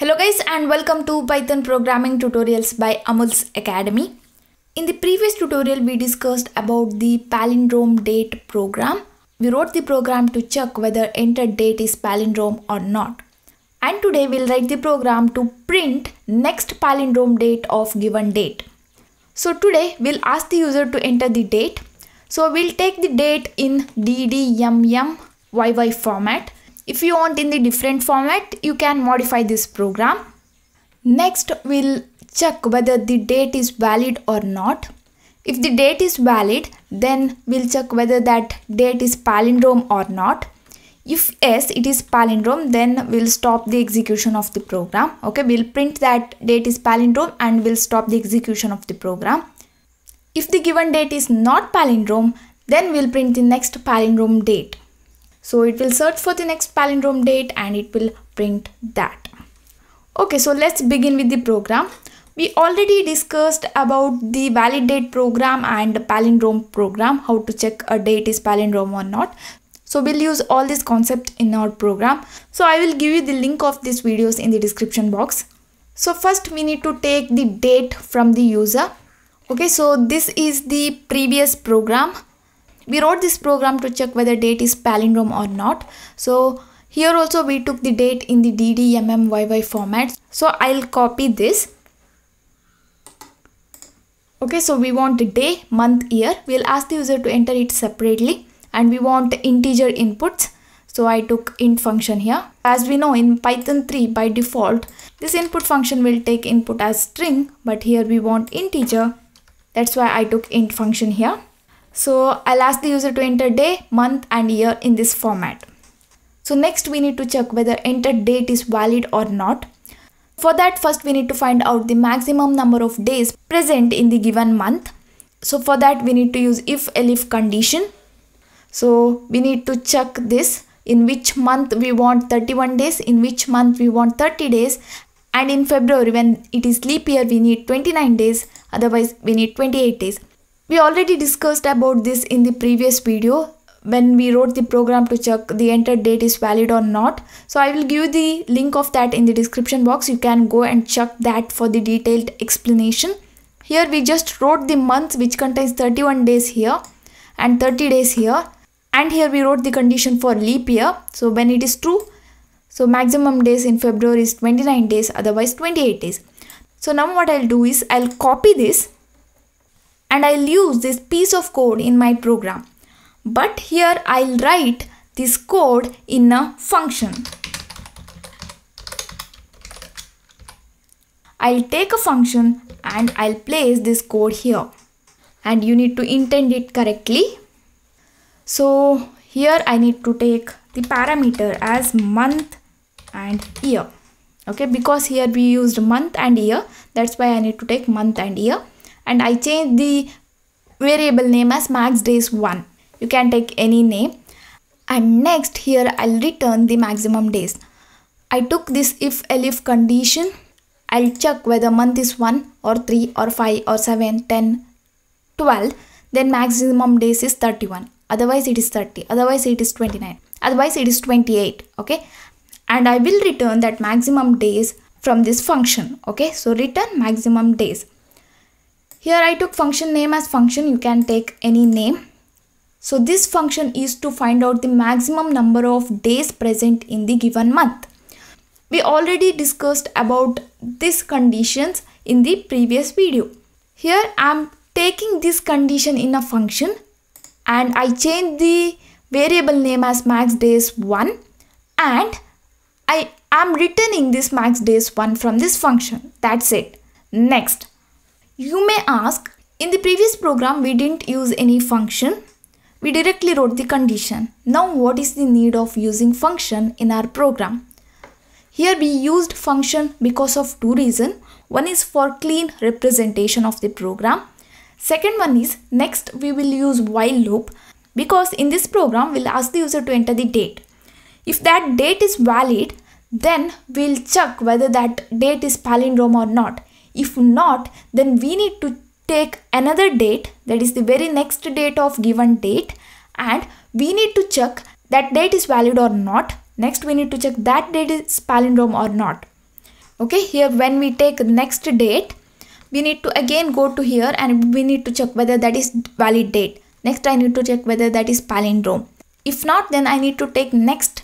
Hello guys and welcome to Python programming tutorials by Amul's Academy. In the previous tutorial we discussed about the palindrome date program. We wrote the program to check whether entered date is palindrome or not. And today we'll write the program to print next palindrome date of given date. So today we'll ask the user to enter the date. So we'll take the date in DDMMYY format if you want in the different format, you can modify this program. Next, we'll check whether the date is valid or not. If the date is valid, then we'll check whether that date is palindrome or not. If yes, it is palindrome, then we'll stop the execution of the program. Okay, we'll print that date is palindrome and we'll stop the execution of the program. If the given date is not palindrome, then we'll print the next palindrome date. So it will search for the next palindrome date and it will print that. Okay, so let's begin with the program. We already discussed about the valid date program and palindrome program, how to check a date is palindrome or not. So we'll use all this concept in our program. So I will give you the link of these videos in the description box. So first we need to take the date from the user. Okay, so this is the previous program we wrote this program to check whether date is palindrome or not. So here also we took the date in the ddmmyy format. So i'll copy this. Okay so we want day month year. We'll ask the user to enter it separately and we want integer inputs. So i took int function here. As we know in python 3 by default this input function will take input as string but here we want integer. That's why i took int function here so I'll ask the user to enter day, month and year in this format. So next we need to check whether entered date is valid or not. For that first we need to find out the maximum number of days present in the given month. So for that we need to use if elif condition. So we need to check this in which month we want 31 days, in which month we want 30 days and in February when it is leap year we need 29 days otherwise we need 28 days. We already discussed about this in the previous video when we wrote the program to check the entered date is valid or not. So I will give the link of that in the description box. You can go and check that for the detailed explanation. Here we just wrote the month which contains 31 days here and 30 days here. And here we wrote the condition for leap year. So when it is true, so maximum days in February is 29 days, otherwise 28 days. So now what I'll do is I'll copy this and I'll use this piece of code in my program. But here I'll write this code in a function. I'll take a function and I'll place this code here and you need to intend it correctly. So here I need to take the parameter as month and year okay because here we used month and year that's why I need to take month and year and I change the variable name as max days 1. You can take any name. And next here I'll return the maximum days. I took this if elif condition. I'll check whether month is 1 or 3 or 5 or 7, 10, 12 then maximum days is 31 otherwise it is 30 otherwise it is 29 otherwise it is 28 okay? And I will return that maximum days from this function. Okay? So return maximum days here I took function name as function. You can take any name. So this function is to find out the maximum number of days present in the given month. We already discussed about these conditions in the previous video. Here I am taking this condition in a function and I change the variable name as max days 1 and I am returning this max days 1 from this function. That's it. Next, you may ask, in the previous program we didn't use any function. We directly wrote the condition. Now what is the need of using function in our program? Here we used function because of two reasons. One is for clean representation of the program. Second one is next we will use while loop because in this program we'll ask the user to enter the date. If that date is valid then we'll check whether that date is palindrome or not. If not, then we need to take another date that is the very next date of given date and we need to check that date is valid or not. Next we need to check that date is palindrome or not. okay here when we take next date we need to again go to here and we need to check whether that is valid date next i need to check whether that is palindrome if not then i need to take next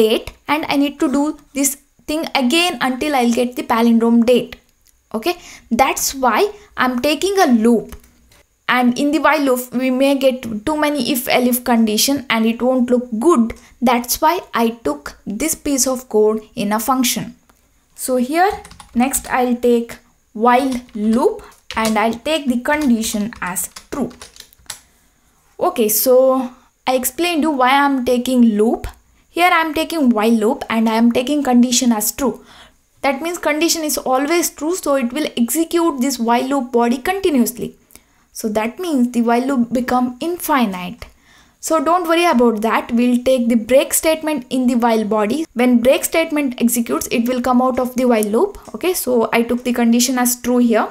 date and i need to do this thing again until i'll get the palindrome date okay? That's why i'm taking a loop. And in the while loop we may get too many if elif condition and it won't look good. That's why i took this piece of code in a function. So here next i'll take while loop and i'll take the condition as true. Okay so i explained you why i'm taking loop. Here i'm taking while loop and i am taking condition as true that means condition is always true so it will execute this while loop body continuously so that means the while loop become infinite. So don't worry about that. We'll take the break statement in the while body. When break statement executes, it will come out of the while loop. Okay, so I took the condition as true here.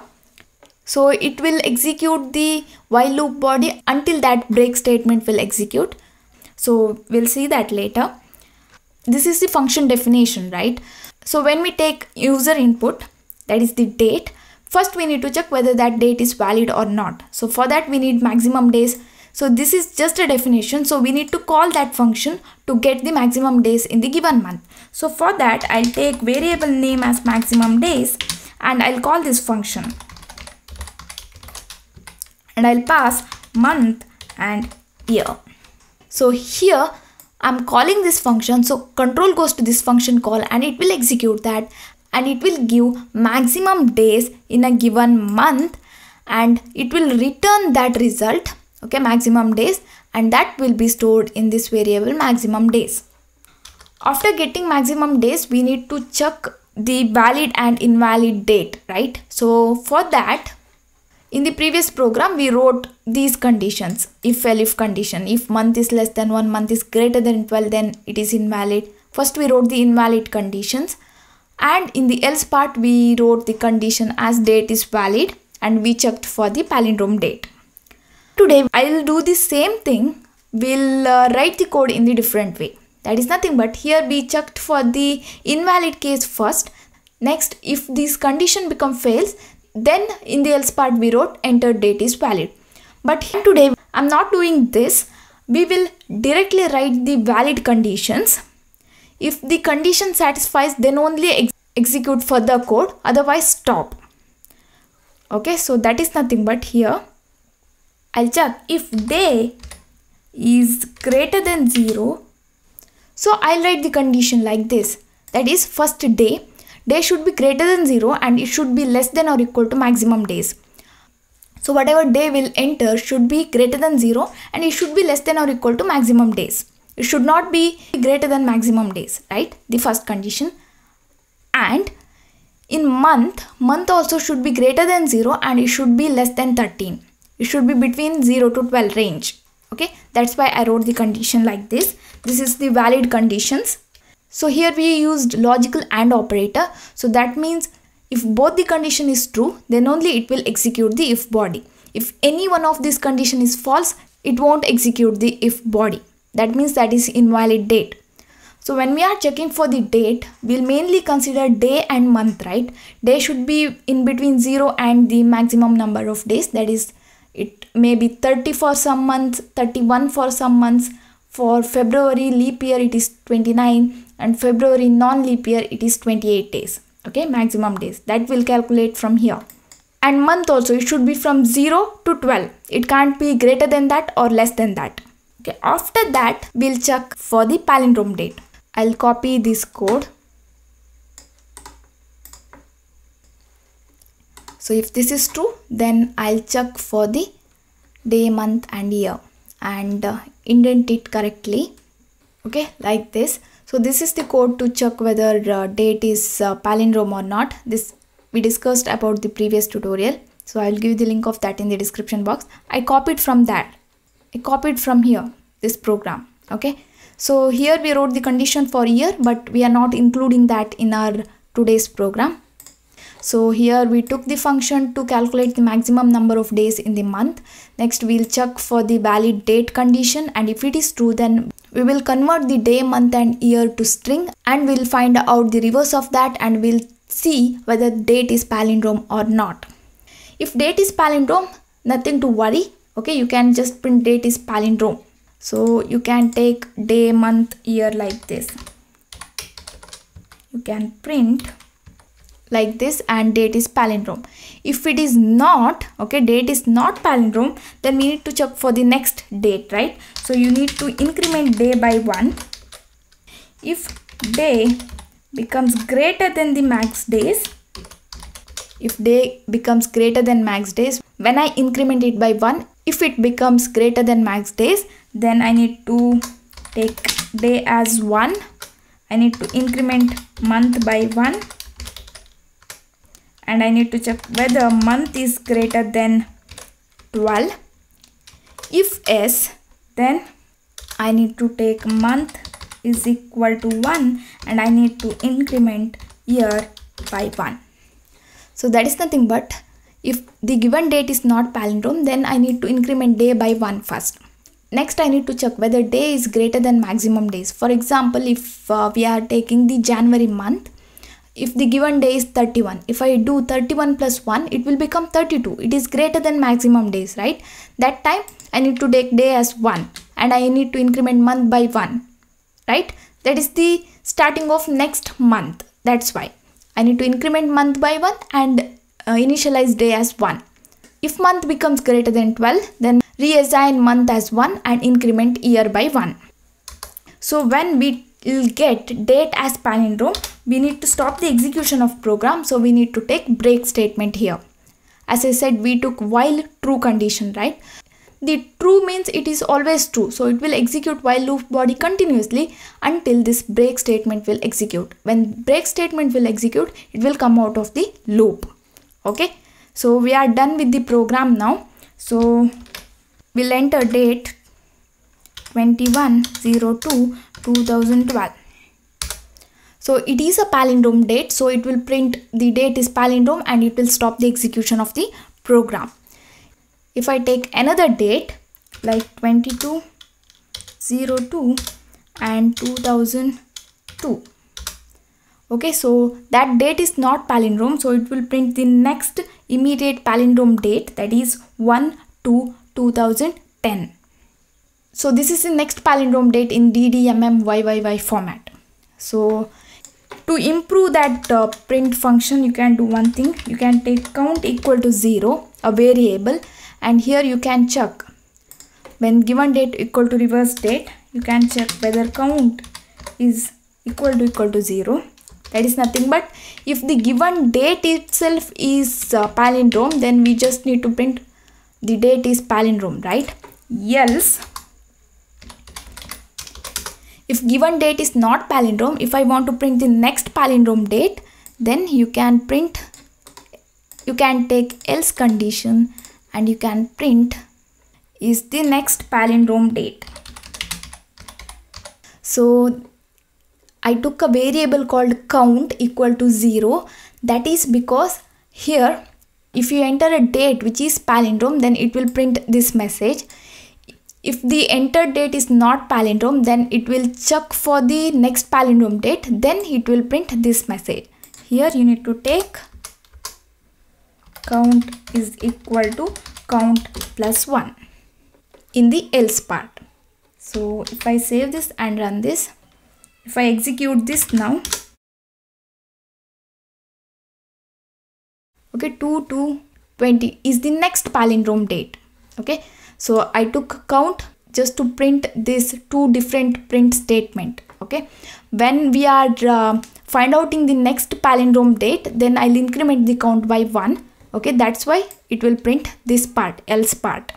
So it will execute the while loop body until that break statement will execute. So we'll see that later. This is the function definition, right? So when we take user input, that is the date, First, we need to check whether that date is valid or not. So for that, we need maximum days. So this is just a definition. So we need to call that function to get the maximum days in the given month. So for that, I'll take variable name as maximum days and I'll call this function. And I'll pass month and year. So here I'm calling this function. So control goes to this function call and it will execute that and it will give maximum days in a given month and it will return that result okay maximum days and that will be stored in this variable maximum days after getting maximum days we need to check the valid and invalid date right so for that in the previous program we wrote these conditions if elif condition if month is less than one month is greater than 12 then it is invalid first we wrote the invalid conditions and in the else part we wrote the condition as date is valid and we checked for the palindrome date. Today I'll do the same thing. We'll uh, write the code in the different way. That is nothing but here we checked for the invalid case first. Next if this condition become fails then in the else part we wrote enter date is valid. But here today I'm not doing this. We will directly write the valid conditions if the condition satisfies, then only ex execute further code, otherwise stop. Okay, so that is nothing but here. I'll check if day is greater than 0. So I'll write the condition like this. That is first day. Day should be greater than 0 and it should be less than or equal to maximum days. So whatever day will enter should be greater than 0 and it should be less than or equal to maximum days. It should not be greater than maximum days right? The first condition. And in month month also should be greater than 0 and it should be less than 13 it should be between 0 to 12 range. Okay? That's why i wrote the condition like this. This is the valid conditions so here we used logical and operator. So that means if both the condition is true then only it will execute the if body. If any one of these condition is false it won't execute the if body. That means that is invalid date. So when we are checking for the date we'll mainly consider day and month right? Day should be in between 0 and the maximum number of days. That is it may be 30 for some months 31 for some months. For february leap year it is 29 and february non leap year it is 28 days okay maximum days that will calculate from here and month also it should be from 0 to 12 it can't be greater than that or less than that Okay, after that we'll check for the palindrome date. I'll copy this code. So if this is true, then I'll check for the day, month and year and uh, indent it correctly. Okay, like this. So this is the code to check whether uh, date is uh, palindrome or not. This we discussed about the previous tutorial. So I'll give you the link of that in the description box. I copied from that I copied from here this program okay so here we wrote the condition for year but we are not including that in our today's program so here we took the function to calculate the maximum number of days in the month next we'll check for the valid date condition and if it is true then we will convert the day month and year to string and we'll find out the reverse of that and we'll see whether date is palindrome or not. If date is palindrome, nothing to worry. Okay, you can just print date is palindrome. So you can take day, month, year like this. You can print like this and date is palindrome if it is not okay date is not palindrome then we need to check for the next date right so you need to increment day by 1 if day becomes greater than the max days if day becomes greater than max days when i increment it by 1 if it becomes greater than max days then i need to take day as 1 i need to increment month by 1 and I need to check whether month is greater than 12 if yes then I need to take month is equal to 1 and I need to increment year by 1 so that is nothing but if the given date is not palindrome then I need to increment day by 1 first. Next I need to check whether day is greater than maximum days. For example if uh, we are taking the January month if the given day is 31 if i do 31 plus 1 it will become 32 it is greater than maximum days right? That time i need to take day as 1 and i need to increment month by 1 right? That is the starting of next month. That's why. I need to increment month by 1 and uh, initialize day as 1 if month becomes greater than 12 then reassign month as 1 and increment year by 1 so when we get date as palindrome we need to stop the execution of program so we need to take break statement here. As i said we took while true condition right? The true means it is always true so it will execute while loop body continuously until this break statement will execute. When break statement will execute it will come out of the loop okay? So we are done with the program now. So we'll enter date 2102 2012 so it is a palindrome date. So it will print the date is palindrome and it will stop the execution of the program. If i take another date like 2202 and 2002 okay so that date is not palindrome. So it will print the next immediate palindrome date that is 1 to 2010 so this is the next palindrome date in ddmm yyyy format. So to improve that uh, print function you can do one thing. You can take count equal to 0 a variable and here you can check. When given date equal to reverse date you can check whether count is equal to equal to 0 that is nothing but if the given date itself is uh, palindrome then we just need to print the date is palindrome right? Else if given date is not palindrome if i want to print the next palindrome date then you can print you can take else condition and you can print is the next palindrome date. So I took a variable called count equal to 0 that is because here if you enter a date which is palindrome then it will print this message if the entered date is not palindrome then it will check for the next palindrome date. Then it will print this message. Here you need to take count is equal to count plus 1 in the else part. So if i save this and run this if i execute this now okay 2 to 20 is the next palindrome date okay so I took count just to print this two different print statement. Okay. When we are uh, find out in the next palindrome date, then I'll increment the count by one. Okay. That's why it will print this part, else part.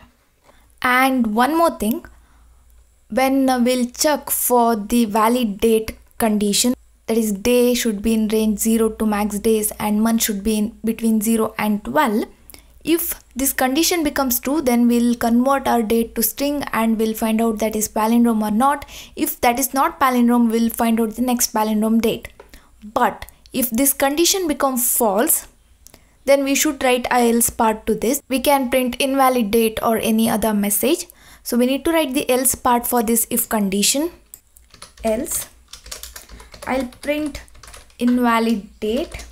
And one more thing, when we'll check for the valid date condition, that is day should be in range 0 to max days and month should be in between 0 and 12 if this condition becomes true, then we'll convert our date to string and we'll find out that is palindrome or not. If that is not palindrome, we'll find out the next palindrome date. But if this condition becomes false, then we should write else part to this. We can print invalid date or any other message. So we need to write the else part for this if condition. Else, I'll print invalid date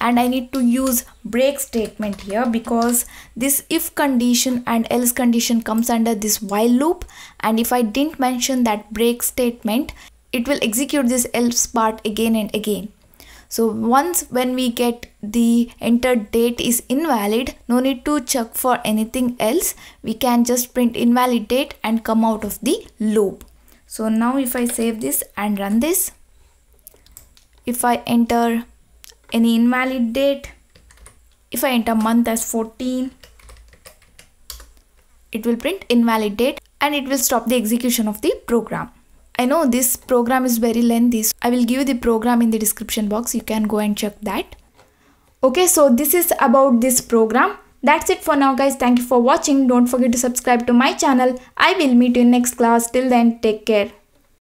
and I need to use break statement here because this if condition and else condition comes under this while loop and if I didn't mention that break statement it will execute this else part again and again. So once when we get the entered date is invalid, no need to check for anything else. We can just print invalid date and come out of the loop. So now if I save this and run this, if I enter any invalid date, if I enter month as 14, it will print invalid date and it will stop the execution of the program. I know this program is very lengthy. So I will give you the program in the description box. You can go and check that. Okay, so this is about this program. That's it for now guys. Thank you for watching. Don't forget to subscribe to my channel. I will meet you in next class. Till then, take care.